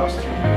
lost you.